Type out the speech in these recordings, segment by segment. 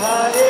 Maria.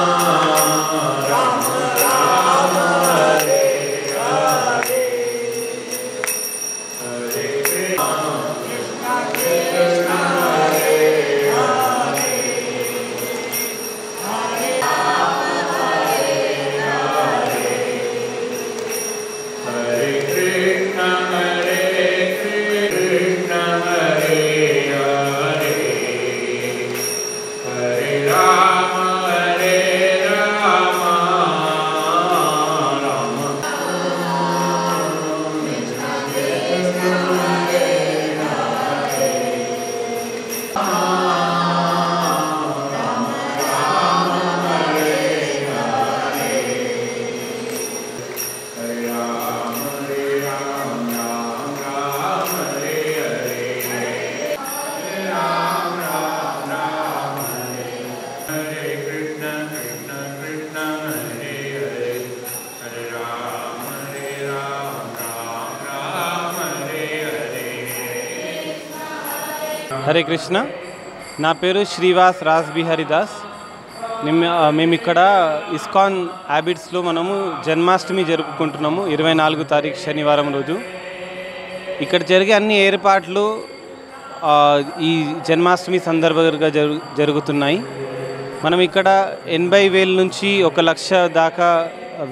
Hare Krishna. నా పేరు శ్రీవాస్ రాజ్ బిహారీ దాస్ మేము ఇక్కడ ఇస్కాన్ హ్యాబిట్స్లో మనము జన్మాష్టమి జరుపుకుంటున్నాము ఇరవై నాలుగు తారీఖు శనివారం రోజు. ఇక్కడ జరిగే అన్ని ఏర్పాట్లు ఈ జన్మాష్టమి సందర్భంగా జరు జరుగుతున్నాయి. మనం ఇక్కడ ఎనభై వేల నుంచి ఒక లక్ష దాకా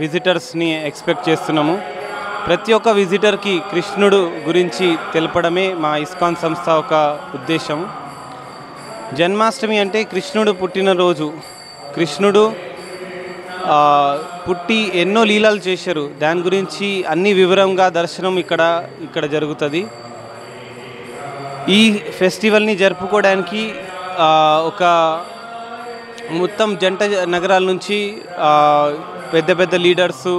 విజిటర్స్ని ఎక్స్పెక్ట్ చేస్తున్నాము. ప్రతి ఒక్క విజిటర్కి కృష్ణుడు గురించి తెలపడమే మా ఇస్కాన్ సంస్థ ఒక ఉద్దేశం. జన్మాష్టమి అంటే కృష్ణుడు పుట్టినరోజు కృష్ణుడు పుట్టి ఎన్నో లీలలు చేశారు. దాని గురించి అన్ని వివరంగా దర్శనం ఇక్కడ ఇక్కడ జరుగుతుంది. ఈ ఫెస్టివల్ని జరుపుకోవడానికి ఒక మొత్తం జంట నగరాల నుంచి పెద్ద పెద్ద లీడర్సు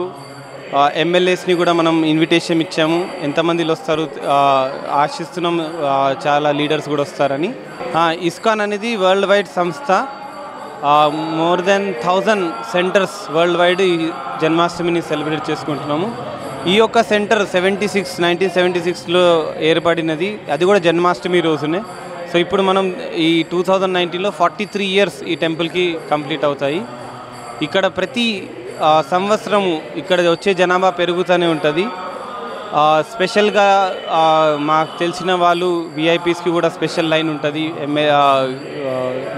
ఎమ్మెల్యేస్ని కూడా మనం ఇన్విటేషన్ ఇచ్చాము. ఎంతమందిలో వస్తారు ఆశిస్తున్నాం చాలా లీడర్స్ కూడా వస్తారని. ఇస్కాన్ అనేది వరల్డ్ వైడ్ సంస్థ. More than thousand centres world wide ఈ జన్మాష్టమిని సెలబ్రేట్ చేసుకుంటున్నాము. ఈ యొక్క centre seventy six nineteen seventy సిక్స్లో ఏర్పడినది. అది కూడా జన్మాష్టమి రోజునే. సో ఇప్పుడు మనం ఈ టూ థౌజండ్ నైన్టీన్లో ఫార్టీ త్రీ ఇయర్స్ ఈ టెంపుల్కి కంప్లీట్ అవుతాయి. ఇక్కడ ప్రతి సంవత్సరము ఇక్కడ వచ్చే జనాభా పెరుగుతూనే ఉంటుంది. స్పెషల్గా మాకు తెలిసిన వాళ్ళు విఐపీస్కి కూడా స్పెషల్ లైన్ ఉంటుంది.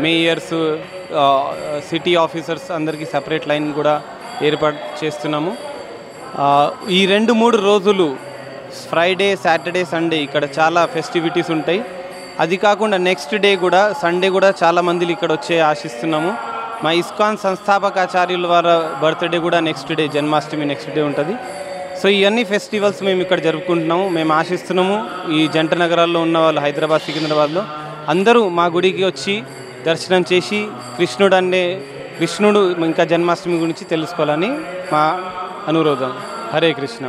మేయర్స్ సిటీ ఆఫీసర్స్ అందరికీ సపరేట్ లైన్ కూడా ఏర్పాటు చేస్తున్నాము. ఈ రెండు మూడు రోజులు ఫ్రైడే సాటర్డే సండే ఇక్కడ చాలా ఫెస్టివిటీస్ ఉంటాయి. అది కాకుండా నెక్స్ట్ డే కూడా సండే కూడా చాలా మంది ఇక్కడ వచ్చే ఆశిస్తున్నాము. మా ఇస్కాన్ సంస్థాపకాచార్యుల వారి బర్త్డే కూడా next day Janmashtami next day ఉంటుంది. సో ఇవన్నీ ఫెస్టివల్స్ మేము ఇక్కడ జరుపుకుంటున్నాము. మేము ఆశిస్తున్నాము ఈ జంట నగరాల్లో ఉన్న వాళ్ళు హైదరాబాద్ సికింద్రాబాద్లో అందరూ మా గుడికి వచ్చి దర్శనం చేసి కృష్ణుడు అనే కృష్ణుడు ఇంకా జన్మాష్టమి గురించి తెలుసుకోవాలని మా అనురోధం. హరే కృష్ణ.